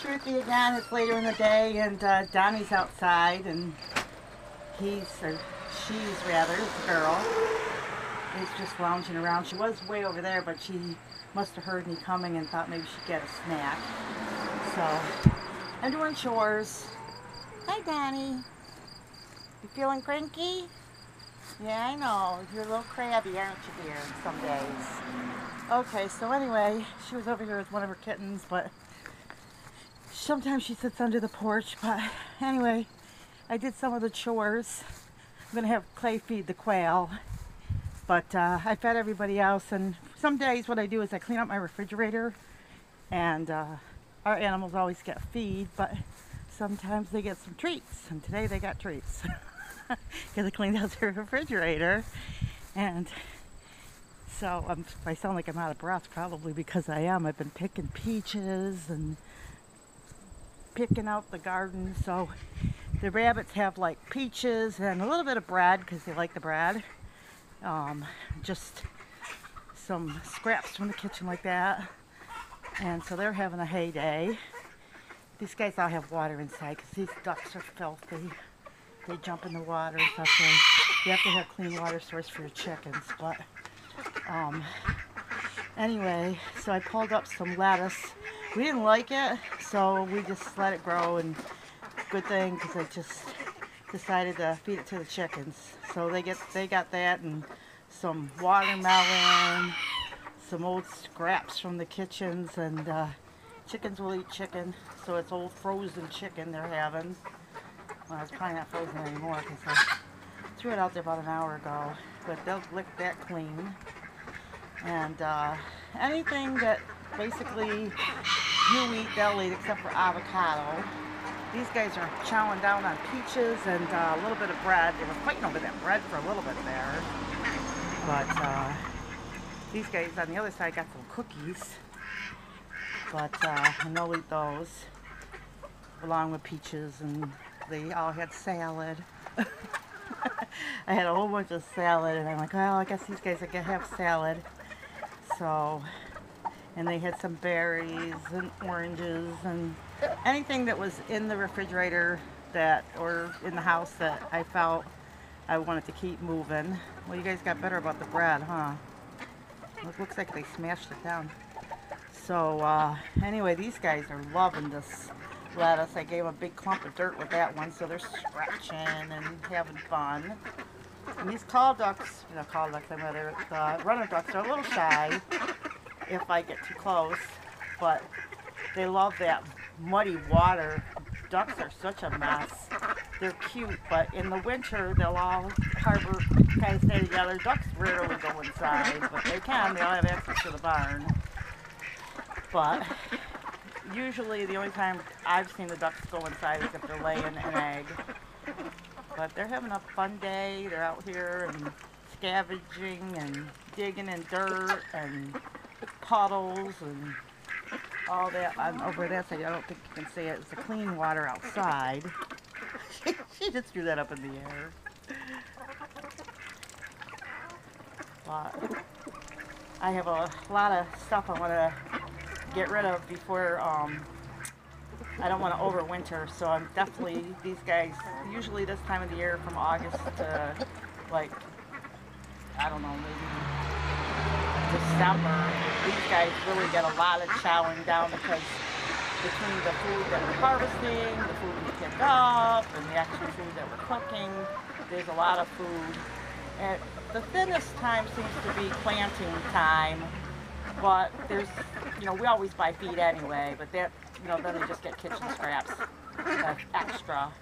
it's Ruthie again. It's later in the day, and uh, Donnie's outside, and he's, or she's rather, it's a girl, is just lounging around. She was way over there, but she must have heard me coming and thought maybe she'd get a snack. So, I'm doing chores. Hi, Donnie. You feeling cranky? Yeah, I know. You're a little crabby, aren't you, dear, some days? Okay, so anyway, she was over here with one of her kittens, but sometimes she sits under the porch. But anyway, I did some of the chores. I'm going to have Clay feed the quail. But uh, I fed everybody else, and some days what I do is I clean up my refrigerator, and uh, our animals always get feed, but sometimes they get some treats, and today they got treats. Because I cleaned out the refrigerator, and so um, I sound like I'm out of breath, probably because I am. I've been picking peaches and picking out the garden. So the rabbits have like peaches and a little bit of bread because they like the bread. Um, just some scraps from the kitchen like that. And so they're having a heyday. These guys all have water inside because these ducks are filthy. They jump in the water and stuff. You have to have clean water source for your chickens. But um, anyway, so I pulled up some lettuce. We didn't like it, so we just let it grow. And good thing because I just decided to feed it to the chickens. So they get they got that and some watermelon, some old scraps from the kitchens, and uh, chickens will eat chicken. So it's old frozen chicken they're having. Well, it's probably not frozen anymore because I threw it out there about an hour ago. But they'll lick that clean. And uh, anything that basically you eat, they'll eat except for avocado. These guys are chowing down on peaches and uh, a little bit of bread. They were fighting over that bread for a little bit there. But uh, these guys on the other side got some cookies. But, uh, and they'll eat those along with peaches and they all had salad. I had a whole bunch of salad and I'm like, well, I guess these guys are gonna have salad. So, and they had some berries and oranges and anything that was in the refrigerator that, or in the house that I felt I wanted to keep moving. Well, you guys got better about the bread, huh? It looks like they smashed it down. So, uh, anyway, these guys are loving this lettuce. I gave a big clump of dirt with that one, so they're scratching and having fun. And these call ducks, you know, call ducks, I'm rather, the runner ducks are a little shy if I get too close, but they love that muddy water. Ducks are such a mess. They're cute, but in the winter they'll all harbor, kind of stay together. Ducks rarely go inside, but they can. They all have access to the barn. But usually the only time I've seen the ducks go inside is if they're laying an egg. But they're having a fun day. They're out here and scavenging and digging in dirt and puddles and all that. I'm over that side. I don't think you can see it. It's the clean water outside. she just threw that up in the air. But I have a lot of stuff I want to get rid of before um, I don't want to overwinter. So I'm definitely these guys. Usually this time of the year, from August to like I don't know maybe December, these guys really get a lot of chowing down because between the food that we're harvesting, the food we pick up, and the extra food that we're cooking, there's a lot of food. And the thinnest time seems to be planting time, but there's, you know, we always buy feed anyway, but that, you know, then they just get kitchen scraps that's extra.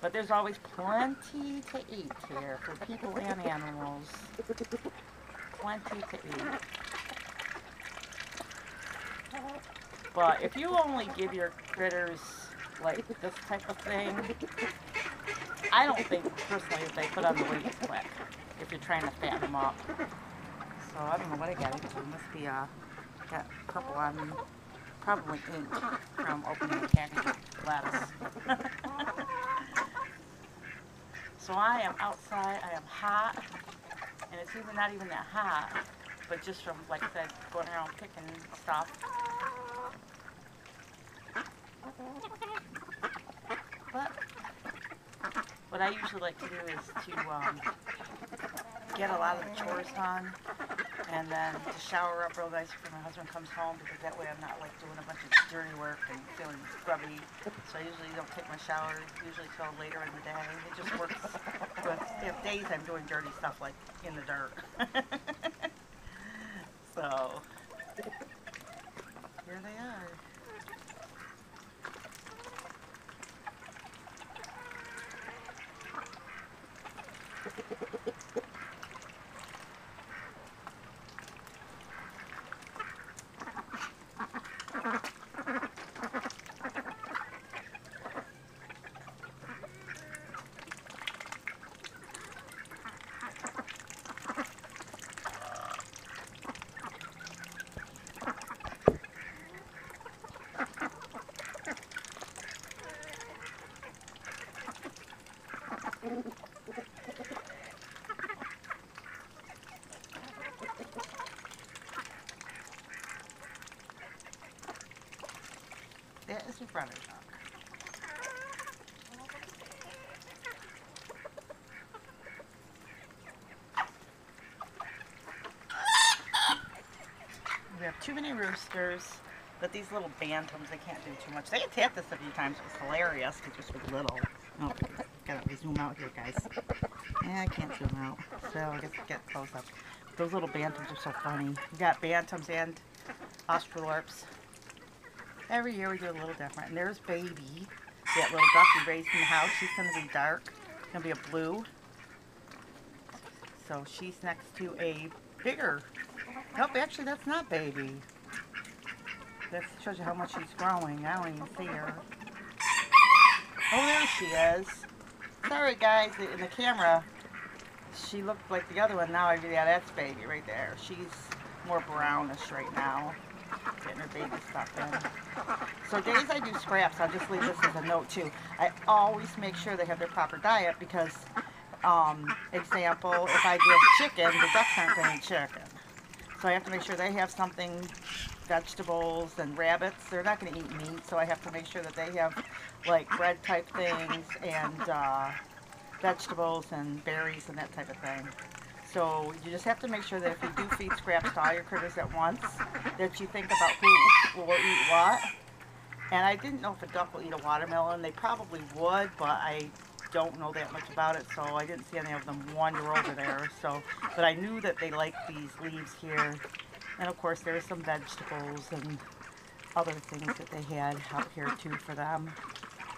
But there's always plenty to eat here for people and animals. Plenty to eat. But if you only give your critters like this type of thing, I don't think personally that they put on the weight quick if you're trying to fatten them up. So I don't know what I got into. It must be uh got purple on me. Probably ink from opening the package so I am outside, I am hot, and it's even not even that hot, but just from, like I said, going around picking stuff. But what I usually like to do is to um, get a lot of the chores done and then to shower up real nice before my husband comes home because that way I'm not like doing a bunch of dirty work and feeling grubby. So I usually don't take my shower usually till later in the day. It just works with if days I'm doing dirty stuff like in the dirt. so here they are. We have too many roosters, but these little bantams, they can't do too much. They attacked us a few times. It was hilarious because this was little. Oh, gotta zoom out here, guys. Yeah, I can't zoom out. So I guess get close up. Those little bantams are so funny. We got bantams and australorps. Every year we do a little different. And there's baby, that little duck we raised in the house. She's gonna be dark. Gonna be a blue. So she's next to a bigger. Nope, actually that's not baby. That shows you how much she's growing. I don't even see her. Oh, there she is. Sorry guys, in the camera, she looked like the other one. Now I yeah, that's baby right there. She's more brownish right now. Getting her baby stuff in. So days I do scraps, I'll just leave this as a note too. I always make sure they have their proper diet because, um, example, if I give chicken, the ducks aren't going to eat chicken. So I have to make sure they have something, vegetables and rabbits, they're not going to eat meat, so I have to make sure that they have like bread type things and uh, vegetables and berries and that type of thing. So you just have to make sure that if you do feed scraps to all your critters at once, that you think about who will eat what. And I didn't know if a duck will eat a watermelon. They probably would, but I don't know that much about it, so I didn't see any of them wander over there. So, but I knew that they liked these leaves here. And of course, there's some vegetables and other things that they had out here too for them.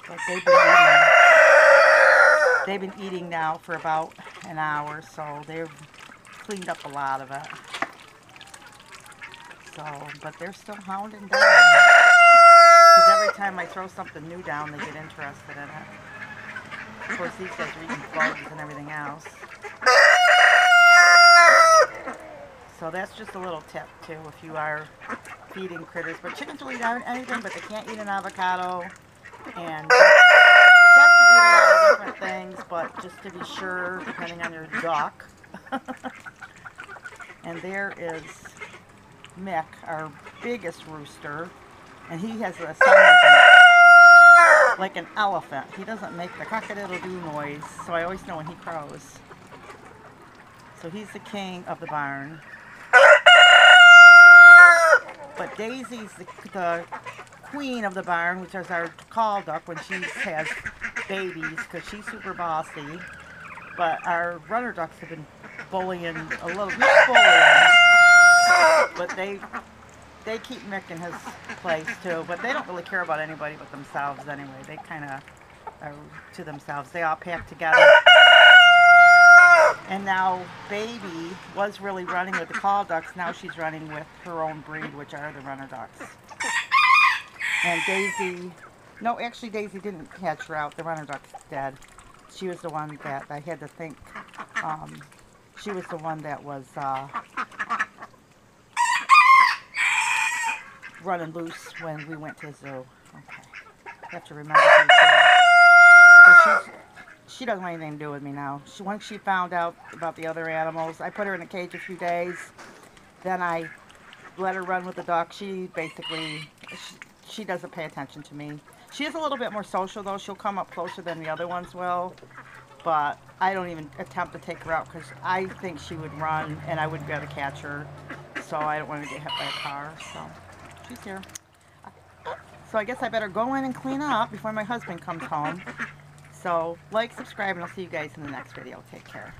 But they've been. They've been eating now for about an hour, so they've cleaned up a lot of it. So, but they're still hounding down. Because every time I throw something new down, they get interested in it. Of course, these guys are eating bugs and everything else. So that's just a little tip too if you are feeding critters. But chickens will eat anything, but they can't eat an avocado. And ducks will eat a lot of different things, but just to be sure, depending on your duck. and there is Mick, our biggest rooster, and he has a sound like an, like an elephant. He doesn't make the cock-a-doodle-doo noise, so I always know when he crows. So he's the king of the barn. But Daisy's the, the queen of the barn, which is our call duck when she has babies, because she's super bossy. But our runner ducks have been bullying a little, bit, but they they keep Mick in his place too. But they don't really care about anybody but themselves anyway. They kind of are to themselves. They all pack together. And now Baby was really running with the call ducks. Now she's running with her own breed, which are the runner ducks. And Daisy, no, actually Daisy didn't hatch her out. The runner duck's dead. She was the one that I had to think. Um, she was the one that was uh, running loose when we went to the zoo. Okay, have to remember she doesn't want anything to do with me now. She, once she found out about the other animals, I put her in a cage a few days. Then I let her run with the duck. She basically, she, she doesn't pay attention to me. She is a little bit more social though. She'll come up closer than the other ones will. but I don't even attempt to take her out because I think she would run and I wouldn't be able to catch her. So I don't want to get hit by a car. So she's here. So I guess I better go in and clean up before my husband comes home. So like, subscribe, and I'll see you guys in the next video. Take care.